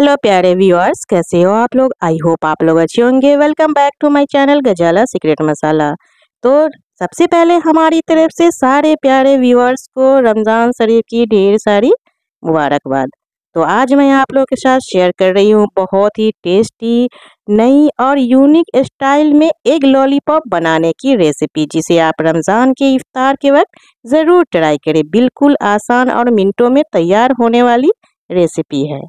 Hello प्यारे viewers कैसे हो आप लोग? आई होप आप लोग अच्छे होंगे। Welcome back to my channel Gazala secret masala तो सबसे पहले हमारी तरफ़ से सारे प्यारे व्यूअर्स को रमज़ान शरीफ की ढेर सारी मुबारकबाद। तो आज मैं आप लोगों के साथ शेयर कर रही हूँ बहुत ही टेस्टी नई और यूनिक स्टाइल में एक लॉलीपॉप बनाने की रेसिपी जिसे आप रमज़ान के इफ्तार के वक्त ज़रूर ट्राई करें। बिल्कुल आसान और मिनटों में तैयार होने वाली रेसिपी है।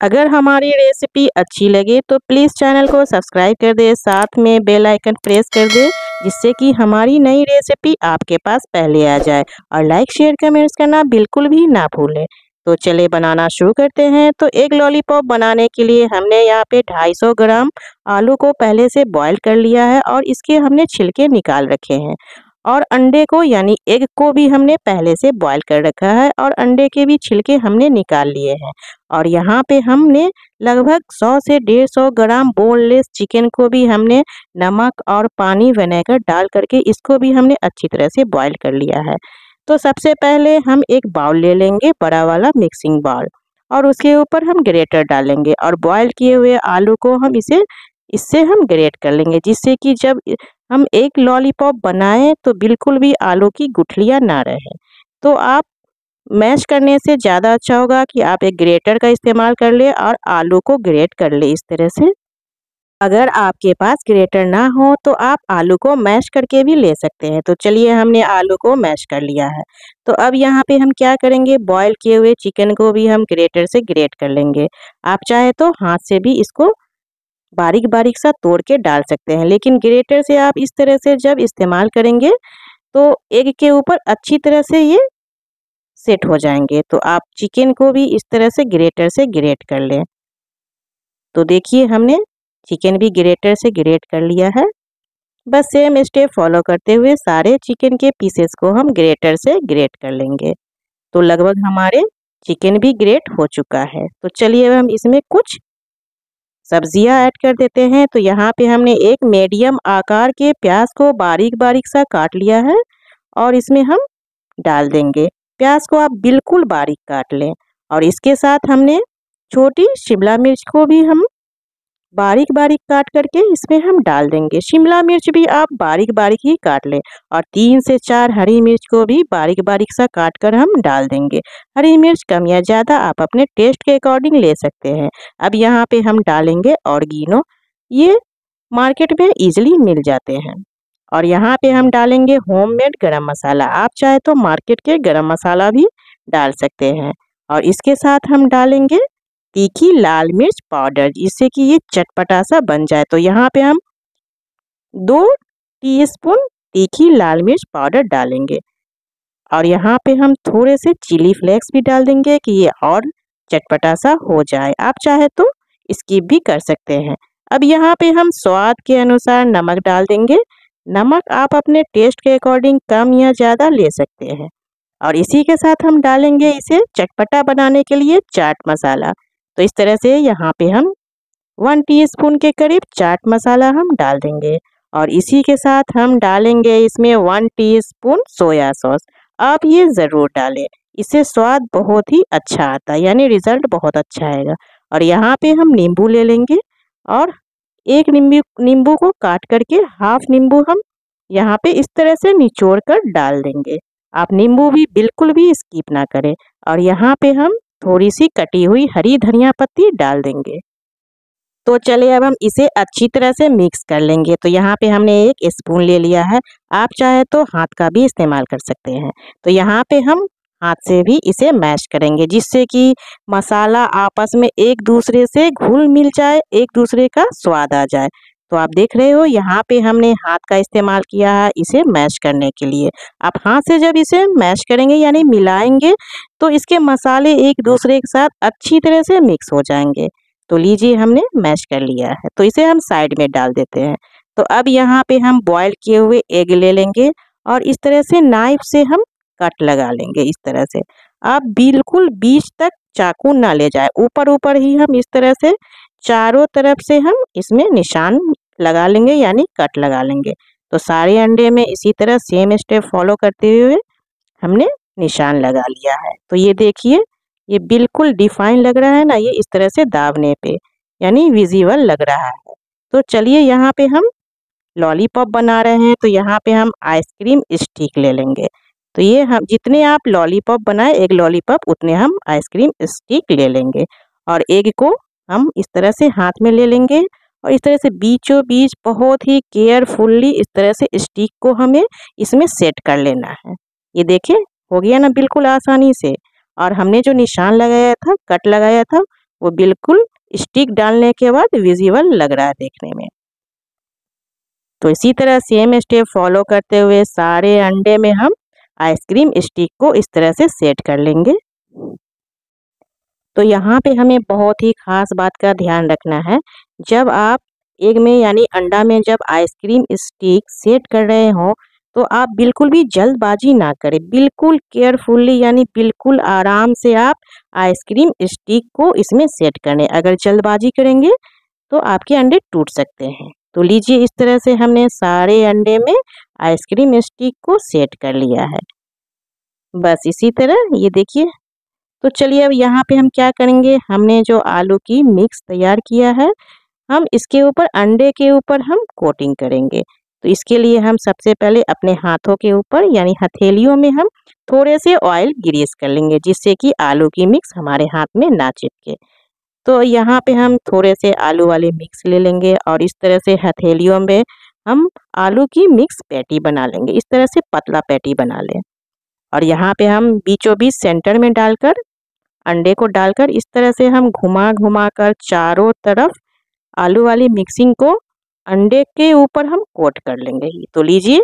अगर हमारी रेसिपी अच्छी लगे तो प्लीज़ चैनल को सब्सक्राइब कर दे, साथ में बेल आइकन प्रेस कर दे, जिससे कि हमारी नई रेसिपी आपके पास पहले आ जाए। और लाइक शेयर कमेंट्स करना बिल्कुल भी ना भूलें। तो चले, बनाना शुरू करते हैं। तो एक लॉलीपॉप बनाने के लिए हमने यहाँ पे 250 ग्राम आलू को पहले से बॉईल कर लिया है और इसके हमने छिलके निकाल रखे हैं। और अंडे को, यानी एग को भी हमने पहले से बॉईल कर रखा है और अंडे के भी छिलके हमने निकाल लिए हैं। और यहाँ पे हमने लगभग 100 से 150 ग्राम बोनलेस चिकन को भी हमने नमक और पानी विनेगर डाल करके इसको भी हमने अच्छी तरह से बॉईल कर लिया है। तो सबसे पहले हम एक बाउल ले लेंगे बड़ा वाला मिक्सिंग बाउल और उसके ऊपर हम ग्रेटर डालेंगे और बॉईल किए हुए आलू को हम इसे इससे हम ग्रेट कर लेंगे, जिससे कि जब हम एक लॉलीपॉप बनाएँ तो बिल्कुल भी आलू की गुठलियाँ ना रहे। तो आप मैश करने से ज़्यादा अच्छा होगा कि आप एक ग्रेटर का इस्तेमाल कर ले और आलू को ग्रेट कर ले इस तरह से। अगर आपके पास ग्रेटर ना हो तो आप आलू को मैश करके भी ले सकते हैं। तो चलिए हमने आलू को मैश कर लिया है। तो अब यहाँ पे हम क्या करेंगे? बॉईल किए हुए चिकन को भी हम ग्रेटर से ग्रेट कर लेंगे। आप चाहे तो हाथ से भी इसको बारीक बारीक सा तोड़ के डाल सकते हैं। लेकिन ग्रेटर से आप इस तरह से जब इस्तेमाल करेंगे तो एग के ऊपर अच्छी तरह से ये सेट हो जाएँगे। तो आप चिकन को भी इस तरह से ग्रेटर से ग्रेट कर लें। तो देखिए, हमने चिकन भी ग्रेटर से ग्रेट कर लिया है। बस सेम स्टेप फॉलो करते हुए सारे चिकन के पीसेस को हम ग्रेटर से ग्रेट कर लेंगे। तो लगभग हमारे चिकन भी ग्रेट हो चुका है। तो चलिए, अब हम इसमें कुछ सब्ज़ियाँ ऐड कर देते हैं। तो यहाँ पे हमने एक मीडियम आकार के प्याज को बारीक बारीक सा काट लिया है और इसमें हम डाल देंगे। प्याज को आप बिल्कुल बारीक काट लें और इसके साथ हमने छोटी शिमला मिर्च को भी हम बारीक बारीक काट करके इसमें हम डाल देंगे। शिमला मिर्च भी आप बारीक बारीक ही काट लें और तीन से चार हरी मिर्च को भी बारीक बारीक सा काट कर हम डाल देंगे। हरी मिर्च कम या ज़्यादा आप अपने टेस्ट के अकॉर्डिंग ले सकते हैं। अब यहाँ पे हम डालेंगे ऑर्गेनो। ये मार्केट में ईजिली मिल जाते हैं। और यहाँ पे हम डालेंगे होममेड गरम मसाला। आप चाहे तो मार्केट के गरम मसाला भी डाल सकते हैं। और इसके साथ हम डालेंगे तीखी लाल मिर्च पाउडर जिससे कि ये चटपटा सा बन जाए। तो यहाँ पे हम दो टीस्पून तीखी लाल मिर्च पाउडर डालेंगे। और यहाँ पे हम थोड़े से चिली फ्लेक्स भी डाल देंगे कि ये और चटपटा सा हो जाए। आप चाहे तो स्किप भी कर सकते हैं। अब यहाँ पे हम स्वाद के अनुसार नमक डाल देंगे। नमक आप अपने टेस्ट के अकॉर्डिंग कम या ज़्यादा ले सकते हैं। और इसी के साथ हम डालेंगे इसे चटपटा बनाने के लिए चाट मसाला। तो इस तरह से यहाँ पे हम वन टीस्पून के करीब चाट मसाला हम डाल देंगे और इसी के साथ हम डालेंगे इसमें वन टीस्पून सोया सॉस आप ये ज़रूर डालें, इससे स्वाद बहुत ही अच्छा आता है, यानी रिज़ल्ट बहुत अच्छा आएगा। और यहाँ पे हम नींबू ले लेंगे और एक नींबू नींबू को काट करके हाफ़ नींबू हम यहाँ पे इस तरह से निचोड़ कर डाल देंगे। आप नींबू भी बिल्कुल भी स्किप ना करें और यहाँ पे हम थोड़ी सी कटी हुई हरी धनिया पत्ती डाल देंगे। तो चलिए अब हम इसे अच्छी तरह से मिक्स कर लेंगे। तो यहाँ पे हमने एक स्पून ले लिया है। आप चाहे तो हाथ का भी इस्तेमाल कर सकते हैं। तो यहाँ पे हम हाथ से भी इसे मैश करेंगे, जिससे कि मसाला आपस में एक दूसरे से घुल मिल जाए, एक दूसरे का स्वाद आ जाए। तो आप देख रहे हो, यहाँ पे हमने हाथ का इस्तेमाल किया है इसे मैश करने के लिए। आप हाथ से जब इसे मैश करेंगे यानी मिलाएँगे तो इसके मसाले एक दूसरे के साथ अच्छी तरह से मिक्स हो जाएँगे। तो लीजिए हमने मैश कर लिया है। तो इसे हम साइड में डाल देते हैं। तो अब यहाँ पे हम बॉयल किए हुए एग ले लेंगे और इस तरह से नाइफ से हम कट लगा लेंगे इस तरह से। आप बिल्कुल बीच तक चाकू ना ले जाए। ऊपर ऊपर ही हम इस तरह से चारों तरफ़ से हम इसमें निशान लगा लेंगे, यानी कट लगा लेंगे। तो सारे अंडे में इसी तरह सेम स्टेप फॉलो करते हुए हमने निशान लगा लिया है। तो ये देखिए, ये बिल्कुल डिफाइन लग रहा है ना, ये इस तरह से दाबने पे, यानी विजिबल लग रहा है। तो चलिए यहाँ पे हम लॉलीपॉप बना रहे हैं तो यहाँ पे हम आइसक्रीम स्टिक ले लेंगे। तो ये हम, जितने आप लॉलीपॉप बनाए, एक लॉलीपॉप उतने हम आइसक्रीम स्टिक ले लेंगे। और एक को हम इस तरह से हाथ में ले लेंगे और इस तरह से बीचों बीच बहुत ही केयरफुल्ली इस तरह से स्टिक को हमें इसमें सेट कर लेना है। ये देखिए, हो गया ना बिल्कुल आसानी से। और हमने जो निशान लगाया था, कट लगाया था, वो बिल्कुल स्टिक डालने के बाद विजिबल लग रहा है देखने में। तो इसी तरह सेम स्टेप फॉलो करते हुए सारे अंडे में हम आइसक्रीम स्टिक को इस तरह से सेट कर लेंगे। तो यहाँ पे हमें बहुत ही खास बात का ध्यान रखना है। जब आप एग में यानी अंडा में जब आइसक्रीम स्टिक सेट कर रहे हो तो आप बिल्कुल भी जल्दबाजी ना करें। बिल्कुल केयरफुल्ली यानी बिल्कुल आराम से आप आइसक्रीम स्टिक को इसमें सेट करें अगर जल्दबाजी करेंगे तो आपके अंडे टूट सकते हैं। तो लीजिए इस तरह से हमने सारे अंडे में आइसक्रीम स्टिक को सेट कर लिया है। बस इसी तरह, ये देखिए। तो चलिए अब यहाँ पे हम क्या करेंगे? हमने जो आलू की मिक्स तैयार किया है, हम इसके ऊपर अंडे के ऊपर हम कोटिंग करेंगे। तो इसके लिए हम सबसे पहले अपने हाथों के ऊपर, यानी हथेलियों में हम थोड़े से ऑयल ग्रीस कर लेंगे, जिससे कि आलू की मिक्स हमारे हाथ में ना चिपके। तो यहाँ पे हम थोड़े से आलू वाले मिक्स ले लेंगे और इस तरह से हथेलियों में हम आलू की मिक्स पैटी बना लेंगे। इस तरह से पतला पैटी बना लें। और यहाँ पे हम बीचों बीच सेंटर में डालकर, अंडे को डालकर इस तरह से हम घुमा घुमा कर चारों तरफ़ आलू वाली मिक्सिंग को अंडे के ऊपर हम कोट कर लेंगे तो लीजिए,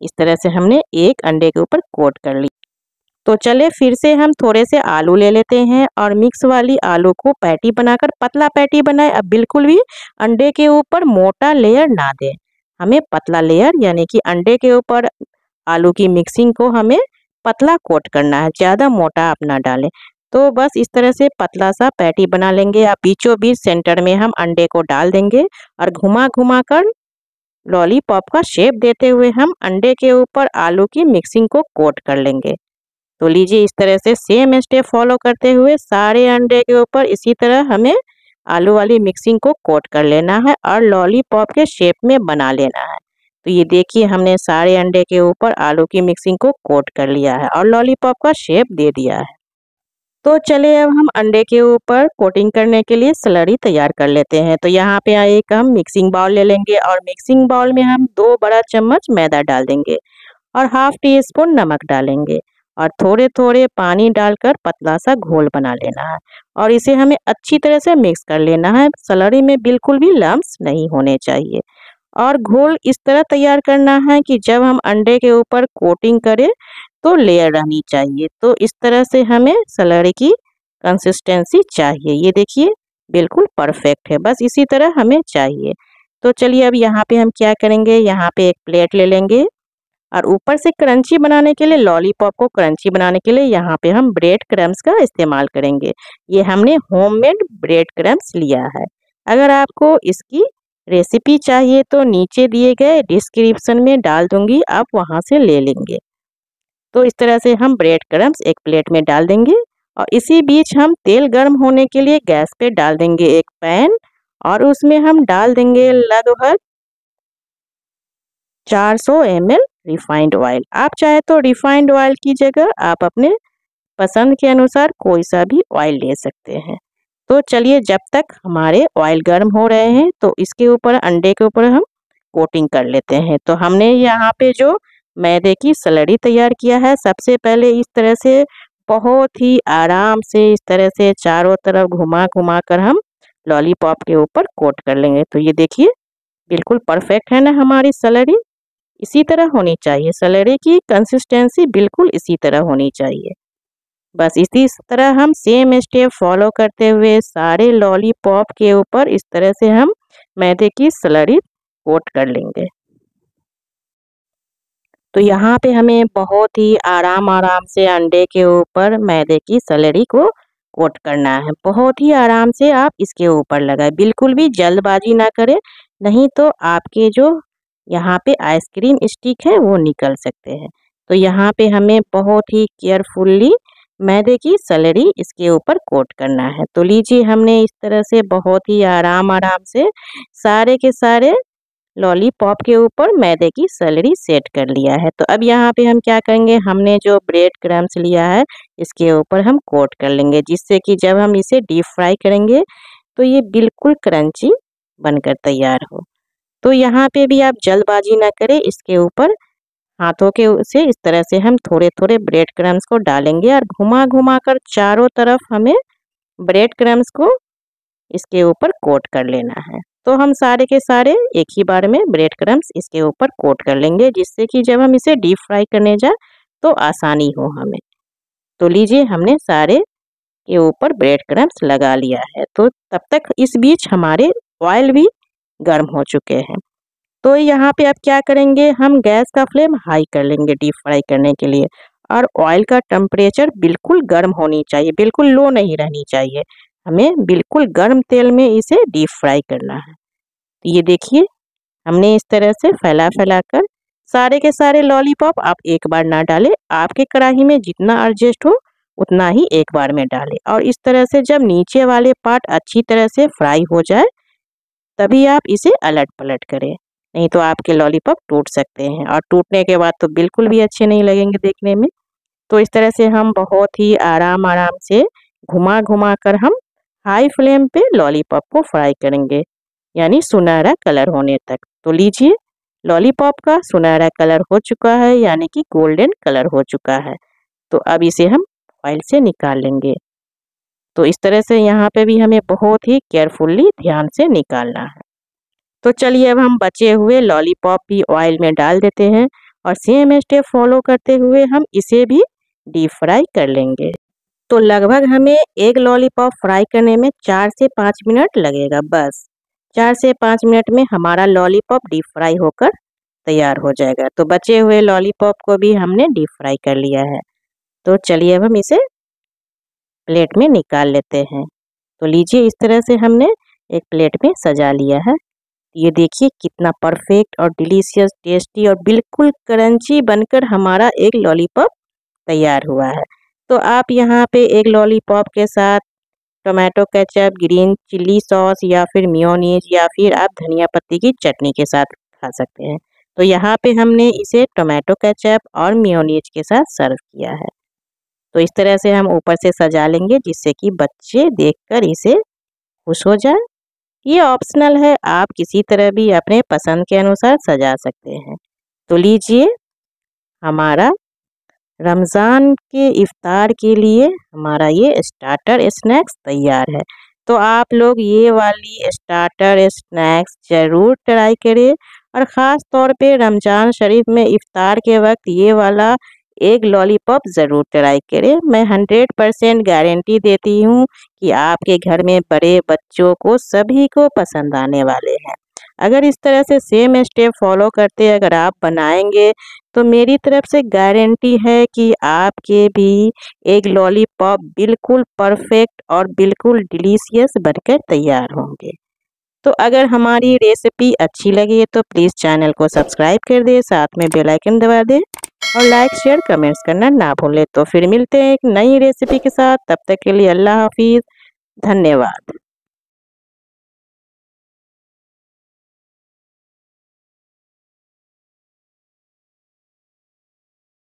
इस तरह से हमने एक अंडे के ऊपर कोट कर ली। तो चले, फिर से हम थोड़े से आलू ले लेते हैं और मिक्स वाली आलू को पैटी बनाकर, पतला पैटी बनाए। अब बिल्कुल भी अंडे के ऊपर मोटा लेयर ना दें। हमें पतला लेयर यानी कि अंडे के ऊपर आलू की मिक्सिंग को हमें पतला कोट करना है, ज़्यादा मोटा आप ना डालें। तो बस इस तरह से पतला सा पैटी बना लेंगे। आप बीचों बीच सेंटर में हम अंडे को डाल देंगे और घुमा घुमा कर लॉलीपॉप का शेप देते हुए हम अंडे के ऊपर आलू की मिक्सिंग को कोट कर लेंगे। तो लीजिए इस तरह से सेम स्टेप फॉलो करते हुए सारे अंडे के ऊपर इसी तरह हमें आलू वाली मिक्सिंग को कोट कर लेना है और लॉलीपॉप के शेप में बना लेना है। तो ये देखिए, हमने सारे अंडे के ऊपर आलू की मिक्सिंग को कोट कर लिया है और लॉलीपॉप का शेप दे दिया है। तो चलिए अब हम अंडे के ऊपर कोटिंग करने के लिए सलरी तैयार कर लेते हैं। तो यहाँ पे एक हम मिक्सिंग बाउल ले लेंगे और मिक्सिंग बाउल में हम दो बड़ा चम्मच मैदा डाल देंगे और हाफ़ टी स्पून नमक डालेंगे और थोड़े थोड़े पानी डालकर पतला सा घोल बना लेना है और इसे हमें अच्छी तरह से मिक्स कर लेना है। सलरी में बिल्कुल भी लम्स नहीं होने चाहिए। और घोल इस तरह तैयार करना है कि जब हम अंडे के ऊपर कोटिंग करें तो लेयर रहनी चाहिए। तो इस तरह से हमें सलरी की कंसिस्टेंसी चाहिए। ये देखिए, बिल्कुल परफेक्ट है। बस इसी तरह हमें चाहिए। तो चलिए अब यहाँ पे हम क्या करेंगे? यहाँ पे एक प्लेट ले लेंगे। और ऊपर से क्रंची बनाने के लिए लॉलीपॉप को क्रंची बनाने के लिए यहाँ पे हम ब्रेड क्रम्स का इस्तेमाल करेंगे। ये हमने होममेड ब्रेड क्रम्स लिया है। अगर आपको इसकी रेसिपी चाहिए तो नीचे दिए गए डिस्क्रिप्शन में डाल दूँगी, आप वहाँ से ले लेंगे। तो इस तरह से हम ब्रेड क्रम्स एक प्लेट में डाल देंगे और इसी बीच हम तेल गर्म होने के लिए गैस पे डाल देंगे एक पैन और उसमें हम डाल देंगे लगभग 400 सौ एम रिफाइंड ऑयल। आप चाहे तो रिफाइंड ऑयल की जगह आप अपने पसंद के अनुसार कोई सा भी ऑयल ले सकते हैं। तो चलिए जब तक हमारे ऑयल गर्म हो रहे हैं तो इसके ऊपर, अंडे के ऊपर हम कोटिंग कर लेते हैं। तो हमने यहाँ पे जो मैदे की सलड़ी तैयार किया है, सबसे पहले इस तरह से बहुत ही आराम से इस तरह से चारों तरफ़ घुमा घुमा कर हम लॉलीपॉप के ऊपर कोट कर लेंगे। तो ये देखिए, बिल्कुल परफेक्ट है ना हमारी सलड़ी। इसी तरह होनी चाहिए। सलड़ी की कंसिस्टेंसी बिल्कुल इसी तरह होनी चाहिए। बस इसी तरह हम सेम स्टेप फॉलो करते हुए सारे लॉलीपॉप के ऊपर इस तरह से हम मैदे की सलड़ी कोट कर लेंगे। तो यहाँ पे हमें बहुत ही आराम आराम से अंडे के ऊपर मैदे की सलरी को कोट करना है। बहुत ही आराम से आप इसके ऊपर लगाए। बिल्कुल भी जल्दबाजी ना करें, नहीं तो आपके जो यहाँ पे आइसक्रीम स्टिक है वो निकल सकते हैं। तो यहाँ पे हमें बहुत ही केयरफुल्ली मैदे की सैलरी इसके ऊपर कोट करना है। तो लीजिए हमने इस तरह से बहुत ही आराम आराम से सारे के सारे लॉलीपॉप के ऊपर मैदे की सैलरी सेट कर लिया है। तो अब यहाँ पे हम क्या करेंगे? हमने जो ब्रेड क्रम्स लिया है, इसके ऊपर हम कोट कर लेंगे, जिससे कि जब हम इसे डीप फ्राई करेंगे तो ये बिल्कुल क्रंची बनकर तैयार हो। तो यहाँ पे भी आप जल्दबाजी ना करें, इसके ऊपर हाथों के से इस तरह से हम थोड़े थोड़े ब्रेड क्रम्स को डालेंगे और घुमा घुमा कर चारों तरफ़ हमें ब्रेड क्रम्स को इसके ऊपर कोट कर लेना है। तो हम सारे के सारे एक ही बार में ब्रेड क्रम्स इसके ऊपर कोट कर लेंगे, जिससे कि जब हम इसे डीप फ्राई करने जाए तो आसानी हो हमें। तो लीजिए हमने सारे के ऊपर ब्रेड क्रम्स लगा लिया है। तो तब तक इस बीच हमारे ऑयल भी गर्म हो चुके हैं। तो यहाँ पे आप क्या करेंगे? हम गैस का फ्लेम हाई कर लेंगे डीप फ्राई करने के लिए और ऑयल का टेम्परेचर बिल्कुल गर्म होनी चाहिए, बिल्कुल लो नहीं रहनी चाहिए। हमें बिल्कुल गर्म तेल में इसे डीप फ्राई करना है। तो ये देखिए, हमने इस तरह से फैला फैला कर सारे के सारे लॉलीपॉप आप एक बार ना डालें, आपके कढ़ाई में जितना एडजस्ट हो उतना ही एक बार में डालें और इस तरह से जब नीचे वाले पार्ट अच्छी तरह से फ्राई हो जाए, तभी आप इसे अलट पलट करें। नहीं तो आपके लॉलीपॉप टूट सकते हैं और टूटने के बाद तो बिल्कुल भी अच्छे नहीं लगेंगे देखने में। तो इस तरह से हम बहुत ही आराम आराम से घुमा घुमा कर हम हाई फ्लेम पे लॉलीपॉप को फ्राई करेंगे, यानी सुनहरा कलर होने तक। तो लीजिए लॉलीपॉप का सुनहरा कलर हो चुका है, यानी कि गोल्डन कलर हो चुका है। तो अब इसे हम ऑयल से निकाल लेंगे। तो इस तरह से यहाँ पे भी हमें बहुत ही केयरफुल्ली ध्यान से निकालना है। तो चलिए अब हम बचे हुए लॉलीपॉप भी ऑयल में डाल देते हैं और सेम स्टेप फॉलो करते हुए हम इसे भी डीप फ्राई कर लेंगे। तो लगभग हमें एक लॉलीपॉप फ्राई करने में चार से पाँच मिनट लगेगा, बस। चार से पाँच मिनट में हमारा लॉलीपॉप डीप फ्राई होकर तैयार हो जाएगा। तो बचे हुए लॉलीपॉप को भी हमने डीप फ्राई कर लिया है। तो चलिए अब हम इसे प्लेट में निकाल लेते हैं। तो लीजिए इस तरह से हमने एक प्लेट में सजा लिया है। ये देखिए कितना परफेक्ट और डिलीशियस टेस्टी और बिल्कुल क्रंची बनकर हमारा एक लॉलीपॉप तैयार हुआ है। तो आप यहाँ पे एक लॉलीपॉप के साथ tomato ketchup green chilli sauce या फिर मियोनीज या फिर आप धनिया पत्ती की चटनी के साथ खा सकते हैं। तो यहाँ पे हमने इसे टोमेटो केचप और मियोनीज के साथ सर्व किया है। तो इस तरह से हम ऊपर से सजा लेंगे जिससे कि बच्चे देखकर इसे खुश हो जाए। ये ऑप्शनल है, आप किसी तरह भी अपने पसंद के अनुसार सजा सकते हैं। तो लीजिए, हमारा रमज़ान के इफ़ार के लिए हमारा ये स्टार्टर स्नैक्स तैयार है। तो आप लोग ये वाली स्टार्टर स्नैक्स ज़रूर ट्राई करें और ख़ास तौर पे रमज़ान शरीफ में इफ़ार के वक्त ये वाला एक लॉलीपॉप ज़रूर ट्राई करें। मैं हंड्रेड परसेंट गारंटी देती हूँ कि आपके घर में बड़े बच्चों को सभी को पसंद आने वाले हैं। अगर इस तरह से सेम स्टेप फॉलो करते अगर आप बनाएँगे तो मेरी तरफ़ से गारंटी है कि आपके भी एक लॉलीपॉप बिल्कुल परफेक्ट और बिल्कुल डिलीशियस बनकर तैयार होंगे। तो अगर हमारी रेसिपी अच्छी लगी तो प्लीज़ चैनल को सब्सक्राइब कर दे, साथ में बेल आइकन दबा दे। और लाइक शेयर कमेंट्स करना ना भूलें। तो फिर मिलते हैं एक नई रेसिपी के साथ। तब तक के लिए अल्लाह हाफिज़। धन्यवाद।